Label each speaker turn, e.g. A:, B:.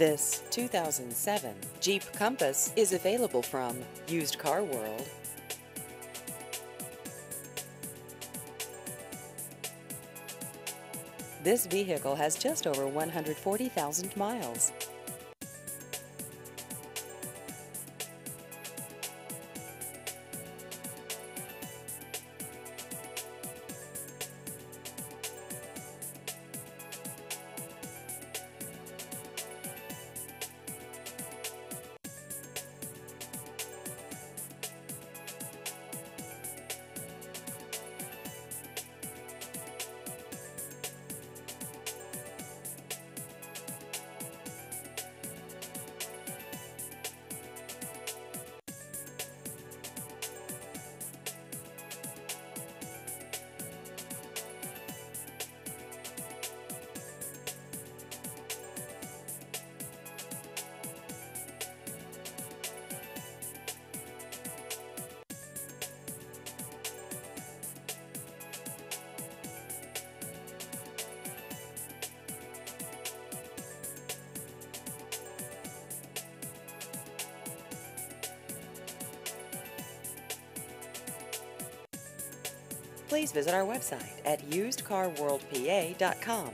A: This 2007 Jeep Compass is available from Used Car World. This vehicle has just over 140,000 miles. Please visit our website at usedcarworldpa.com